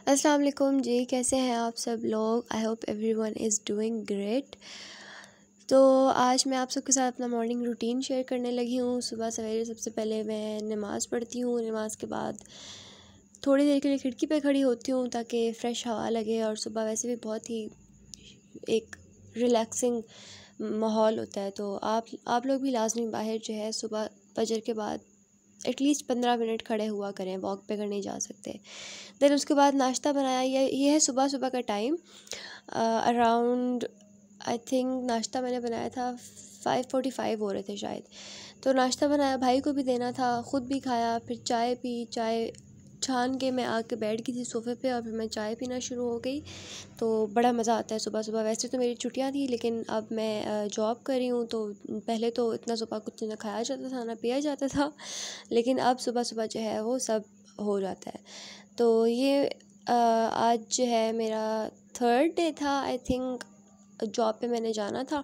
अस्सलाम वालेकुम जी कैसे हैं आप सब लोग? I hope everyone is doing great तो आज मैं आप सबके साथ अपना मॉर्निंग रूटीन शेयर करने लगी हूँ। सुबह सवेरे सबसे पहले मैं नमाज़ पढ़ती हूँ। नमाज़ के बाद थोड़ी देर के लिए खिड़की पे खड़ी होती हूँ ताकि फ़्रेश हवा लगे और सुबह वैसे भी बहुत ही एक रिलैक्सिंग माहौल होता है। तो आप आप लोग भी लाजमी बाहर जो है सुबह फजर के बाद एटलीस्ट पंद्रह मिनट खड़े हुआ करें वॉक पे अगर नहीं जा सकते। देन उसके बाद नाश्ता बनाया, ये ये है सुबह सुबह का टाइम अराउंड आई थिंक नाश्ता मैंने बनाया था फाइव फोर्टी फाइव हो रहे थे शायद। तो नाश्ता बनाया, भाई को भी देना था, ख़ुद भी खाया, फिर चाय पी, चाय छान के मैं आके बैठ गई थी सोफ़े पे और फिर मैं चाय पीना शुरू हो गई। तो बड़ा मज़ा आता है सुबह सुबह। वैसे तो मेरी छुट्टियाँ थी, लेकिन अब मैं जॉब कर रही हूँ तो पहले तो इतना सुबह कुछ ना खाया जाता था, ना पिया जाता था, लेकिन अब सुबह सुबह जो है वो सब हो जाता है। तो ये आज जो है मेरा थर्ड डे था, आई थिंक जॉब पे मैंने जाना था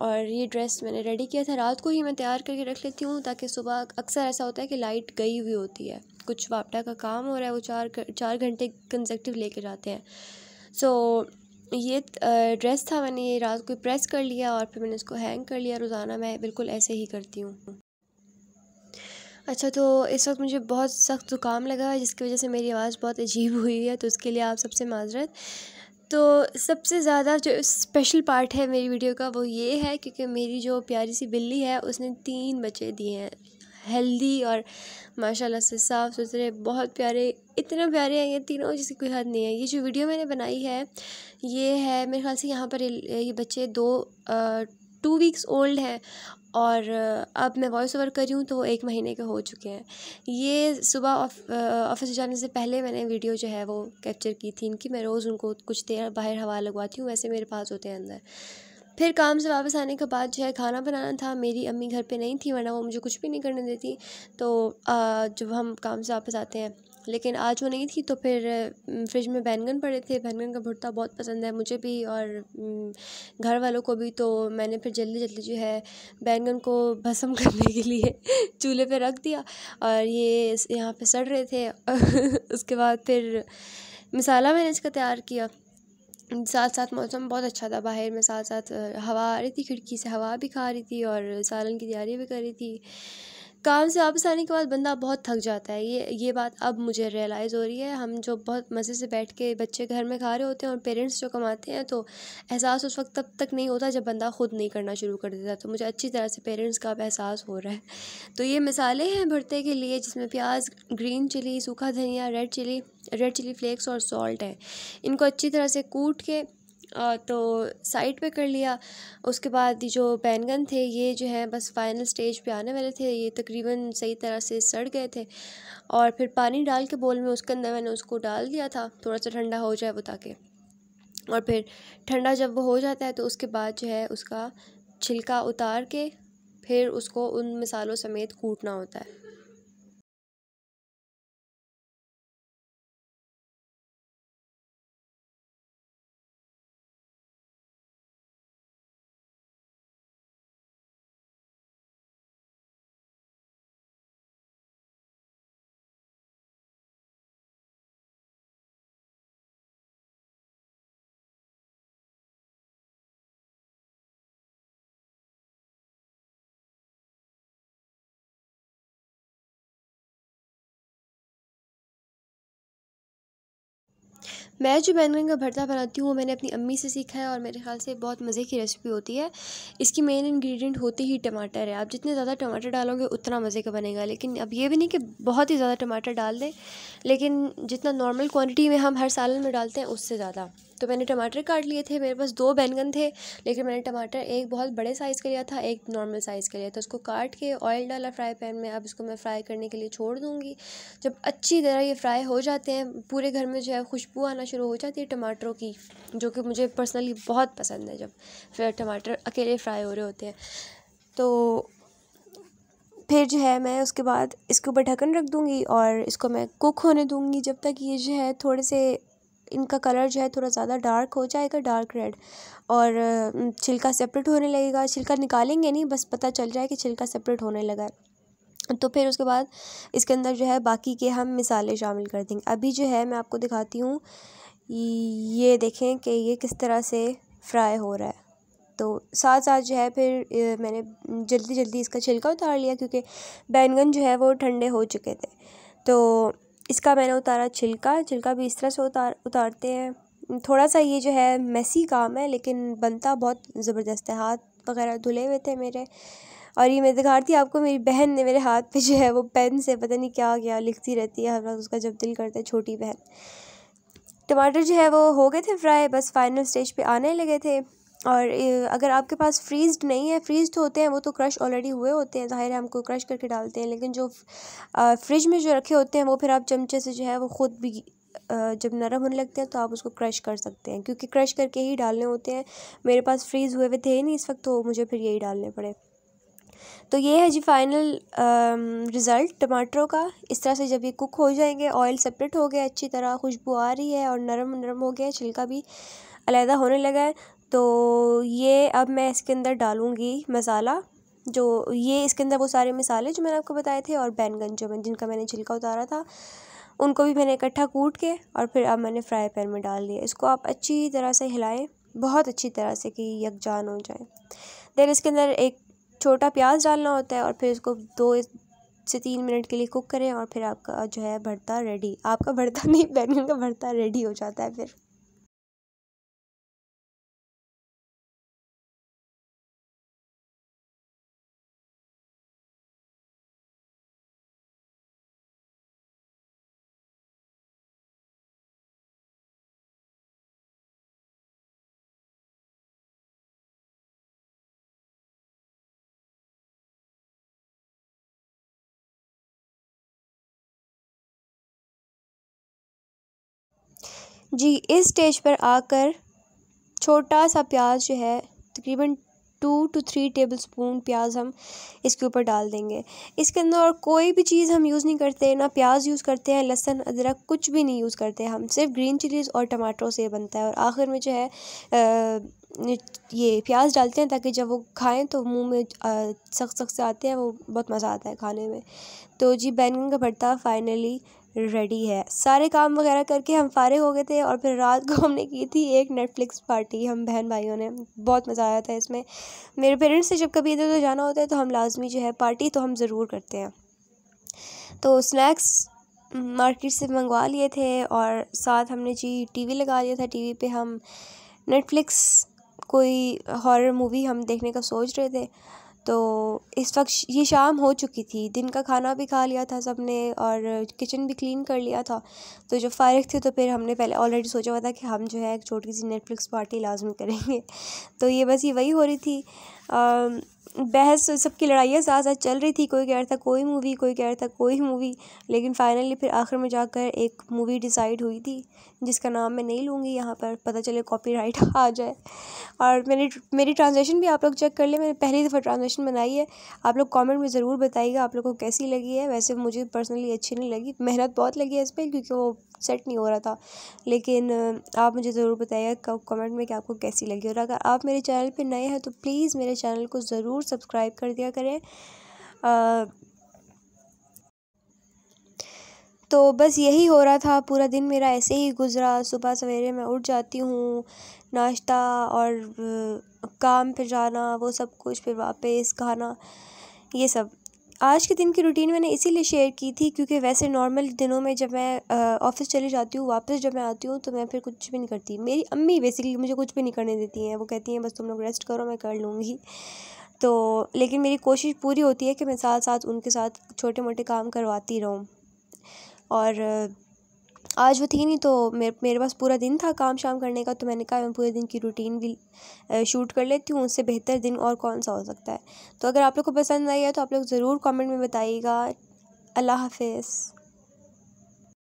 और ये ड्रेस मैंने रेडी किया था। रात को ही मैं तैयार करके रख लेती हूँ ताकि सुबह अक्सर ऐसा होता है कि लाइट गई हुई होती है। कुछ वापटा का काम हो रहा है वो चार चार घंटे कंसेक्टिव लेके जाते हैं। सो so, ये ड्रेस था मैंने ये रात को प्रेस कर लिया और फिर मैंने इसको हैंग कर लिया। रोज़ाना मैं बिल्कुल ऐसे ही करती हूँ। अच्छा तो इस वक्त मुझे बहुत सख्त ज़ुकाम लगा है जिसकी वजह से मेरी आवाज़ बहुत अजीब हुई है तो उसके लिए आप सबसे माजरत। तो सबसे ज़्यादा जो स्पेशल पार्ट है मेरी वीडियो का वो ये है क्योंकि मेरी जो प्यारी सी बिल्ली है उसने तीन बच्चे दिए हैं। हेल्दी और माशाल्लाह से साफ़ सुथरे, बहुत प्यारे, इतने प्यारे हैं ये तीनों जिसकी कोई हद नहीं है। ये जो वीडियो मैंने बनाई है, ये है, मेरे ख्याल से यहाँ पर ये बच्चे दो टू वीक्स ओल्ड हैं और अब मैं वॉइस ओवर कर रही हूँ तो वो एक महीने के हो चुके हैं। ये सुबह ऑफ़िस जाने से पहले मैंने वीडियो जो है वो कैप्चर की थी इनकी। मैं रोज़ उनको कुछ देर बाहर हवा लगवाती हूँ, वैसे मेरे पास होते हैं अंदर। फिर काम से वापस आने के बाद जो है खाना बनाना था। मेरी अम्मी घर पे नहीं थी, वरना वो मुझे कुछ भी नहीं करने देती। तो जब हम काम से वापस आते हैं, लेकिन आज वो नहीं थी तो फिर फ्रिज में बैंगन पड़े थे। बैंगन का भुट्टा बहुत पसंद है मुझे भी और घर वालों को भी। तो मैंने फिर जल्दी जल्दी जो है बैंगन को भस्म करने के लिए चूल्हे पे रख दिया और ये यहाँ पे सड़ रहे थे। उसके बाद फिर मसाला मैंने इसका तैयार किया। साथ साथ मौसम बहुत अच्छा था। बाहर में साथ साथ हवा आ रही थी, खिड़की से हवा भी खा रही थी और सालन की तैयारी भी कर रही थी। काम से वापस आने के बाद बंदा बहुत थक जाता है। ये ये बात अब मुझे रियलाइज़ हो रही है। हम जो बहुत मज़े से बैठ के बच्चे घर में खा रहे होते हैं और पेरेंट्स जो कमाते हैं तो एहसास उस वक्त तब तक नहीं होता जब बंदा ख़ुद नहीं करना शुरू कर देता। तो मुझे अच्छी तरह से पेरेंट्स का अब एहसास हो रहा है। तो ये मिसालें हैं भरते के लिए, जिसमें प्याज ग्रीन चिली सूखा धनिया red chili red chili flakes और सॉल्ट है। इनको अच्छी तरह से कूट के तो साइड पे कर लिया। उसके बाद जो बैंगन थे, ये जो है, बस फाइनल स्टेज पे आने वाले थे। ये तकरीबन सही तरह से सड़ गए थे। और फिर पानी डाल के बोल में उसके अंदर मैंने उसको डाल दिया था। थोड़ा सा ठंडा हो जाए वो ताकि। और फिर ठंडा जब वो हो जाता है तो उसके बाद जो है उसका छिलका उतार के फिर उसको उन मिसालों समेत कूटना होता है। मैं जो बैंगन का भरता बनाती हूँ, वो मैंने अपनी अम्मी से सीखा है और मेरे ख्याल से बहुत मज़े की रेसिपी होती है। इसकी मेन इंग्रेडिएंट होते ही टमाटर है। आप जितने ज़्यादा टमाटर डालोगे, उतना मज़े का बनेगा। लेकिन अब ये भी नहीं कि बहुत ही ज़्यादा टमाटर डाल दें, लेकिन जितना नॉर्मल क्वान्टिटी में हम हर साल में डालते हैं, उससे ज़्यादा। तो मैंने टमाटर काट लिए थे, मेरे पास दो बैंगन थे, लेकिन मैंने टमाटर एक बहुत बड़े साइज़ का लिया था, एक नॉर्मल साइज़ का लिया था। उसको काट के ऑयल डाला फ्राई पैन में, अब इसको मैं फ्राई करने के लिए छोड़ दूँगी। जब अच्छी तरह ये फ्राई हो जाते हैं, पूरे घर में जो है खुशबू आना शुरू हो जाती है टमाटरों की, जो कि मुझे पर्सनली बहुत पसंद है, जब फिर टमाटर अकेले फ्राई हो रहे होते हैं। तो फिर जो है मैं उसके बाद इसके ऊपर ढक्कन रख दूँगी और इसको मैं कुक होने दूँगी, जब तक ये जो है थोड़े से इनका कलर जो है थोड़ा ज़्यादा डार्क हो जाएगा, डार्क रेड। और छिलका सेपरेट होने लगेगा। छिलका निकालेंगे नहीं, बस पता चल जाए कि छिलका सेपरेट होने लगा है। तो फिर उसके बाद इसके अंदर जो है बाकी के हम मिसाले शामिल कर देंगे। अभी जो है मैं आपको दिखाती हूँ, ये देखें कि ये किस तरह से फ्राई हो रहा है। तो साथ साथ जो है फिर मैंने जल्दी जल्दी इसका छिलका उतार लिया क्योंकि बैंगन जो है वो ठंडे हो चुके थे। तो इसका मैंने उतारा छिलका छिलका भी इस तरह से उतार, उतारते हैं। थोड़ा सा ये जो है मैसी काम है, लेकिन बनता बहुत ज़बरदस्त है। हाथ वगैरह धुले हुए थे मेरे। और ये मैं दिखा रही आपको, मेरी बहन ने मेरे हाथ पे जो है वो पेन से पता नहीं क्या क्या लिखती रहती है। हर वक्त उसका जब दिल करता है, छोटी बहन। टमाटर जो है वो हो गए थे फ्राई, बस फाइनल स्टेज पे आने लगे थे। और अगर आपके पास फ्रीज़ड नहीं है, फ्रीज़ड होते हैं, वो तो क्रश ऑलरेडी हुए होते हैं, ज़ाहिर है हमको क्रश करके डालते हैं, लेकिन जो फ्रिज में जो रखे होते हैं, वो फिर आप चमचे से जो है, वो ख़ुद भी जब नरम होने लगते हैं तो आप उसको क्रश कर सकते हैं, क्योंकि क्रश करके ही डालने होते हैं। मेरे पास फ्रीज़ हुए हुए थे ही नहीं इस वक्त तो मुझे फिर यही डालने पड़े। तो ये है जी फाइनल रिज़ल्ट टमाटरों का। इस तरह से जब ये कुक हो जाएँगे ऑयल सेपरेट हो गया, अच्छी तरह खुशबू आ रही है और नरम नरम हो गया, छिलका भी अलहदा होने लगा है। तो ये अब मैं इसके अंदर डालूँगी मसाला, जो ये इसके अंदर वो सारे मसाले जो मैंने आपको बताए थे और बैंगन जो मैं, जिनका मैंने छिलका उतारा था, उनको भी मैंने इकट्ठा कूट के और फिर अब मैंने फ्राई पैन में डाल दिया। इसको आप अच्छी तरह से हिलाएँ, बहुत अच्छी तरह से कि यकजान हो जाए। देन इसके अंदर एक छोटा प्याज डालना होता है और फिर इसको दो से तीन मिनट के लिए कुक करें और फिर आपका जो है भरता रेडी आपका भरता नहीं, बैंगन का भरता रेडी हो जाता है फिर। जी, इस स्टेज पर आकर छोटा सा प्याज जो है, तकरीबन two two three tablespoon प्याज हम इसके ऊपर डाल देंगे। इसके अंदर और कोई भी चीज़ हम यूज़ नहीं करते, ना प्याज यूज़ करते हैं, लहसन, अदरक कुछ भी नहीं यूज़ करते हम, सिर्फ़ ग्रीन चिलीज़ और टमाटरों से बनता है। और आखिर में जो है ये प्याज डालते हैं ताकि जब वो खाएँ तो मुँह में सख्त सख्त आते हैं, वो बहुत मज़ा आता है खाने में। तो जी, बैंगन का भरता फाइनली रेडी है। सारे काम वगैरह करके हम फारे हो गए थे और फिर रात को हमने की थी एक नेटफ्लिक्स पार्टी हम बहन भाइयों ने। बहुत मज़ा आया था इसमें। मेरे पेरेंट्स से जब कभी इधर उधर जाना होता है तो हम लाजमी जो है पार्टी तो हम ज़रूर करते हैं। तो स्नैक्स मार्केट से मंगवा लिए थे और साथ हमने जी टीवी लगा लिया था। टीवी पे हम नेटफ्लिक्स कोई हॉरर मूवी हम देखने का सोच रहे थे। तो इस वक्त ये शाम हो चुकी थी। दिन का खाना भी खा लिया था सबने और किचन भी क्लीन कर लिया था। तो जब फ़ारिग थे तो फिर हमने पहले ऑलरेडी सोचा हुआ था कि हम जो है एक छोटी सी नेटफ्लिक्स पार्टी लाजमी करेंगे। तो ये बस ये वही हो रही थी। बहस सबकी लड़ाइयाँ साथ साथ चल रही थी। कोई कह रहा था कोई मूवी कोई कह रहा था कोई मूवी लेकिन फाइनली फिर आखिर में जाकर एक मूवी डिसाइड हुई थी। जिसका नाम मैं नहीं लूँगी, यहाँ पर पता चले कॉपीराइट आ जाए। और मेरी मेरी ट्रांजेक्शन भी आप लोग चेक कर लें मैंने पहली दफ़ा ट्रांजेक्शन बनाई है। आप लोग कमेंट में ज़रूर बताइएगा आप लोग को कैसी लगी है। वैसे मुझे पर्सनली अच्छी नहीं लगी, मेहनत बहुत लगी है इस पर क्योंकि वो सेट नहीं हो रहा था। लेकिन आप मुझे ज़रूर बताइएगा कमेंट में कि आपको कैसी लगी। और अगर आप मेरे चैनल पर नए हैं तो प्लीज़ मेरे चैनल को ज़रूर सब्सक्राइब कर दिया करें आ, तो बस यही हो रहा था, पूरा दिन मेरा ऐसे ही गुज़रा। सुबह सवेरे मैं उठ जाती हूँ, नाश्ता और काम पे जाना, वो सब कुछ फिर वापस खाना, ये सब। आज के दिन की रूटीन मैंने इसीलिए शेयर की थी क्योंकि वैसे नॉर्मल दिनों में जब मैं ऑफ़िस चली जाती हूँ, वापस जब मैं आती हूँ तो मैं फिर कुछ भी नहीं करती। मेरी अम्मी बेसिकली मुझे कुछ भी नहीं करने देती हैं। वो कहती हैं, बस तुम लोग रेस्ट करो, मैं कर लूँगी। तो लेकिन मेरी कोशिश पूरी होती है कि मैं साथ साथ उनके साथ छोटे मोटे काम करवाती रहूँ। और आज वो थी नहीं तो मेरे मेरे पास पूरा दिन था काम शाम करने का तो मैंने कहा मैं पूरे दिन की रूटीन भी शूट कर लेती हूँ, उससे बेहतर दिन और कौन सा हो सकता है। तो अगर आप लोग को पसंद आई है तो आप लोग ज़रूर कमेंट में बताइएगा। अल्लाह हाफिज़।